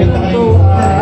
ito, uh.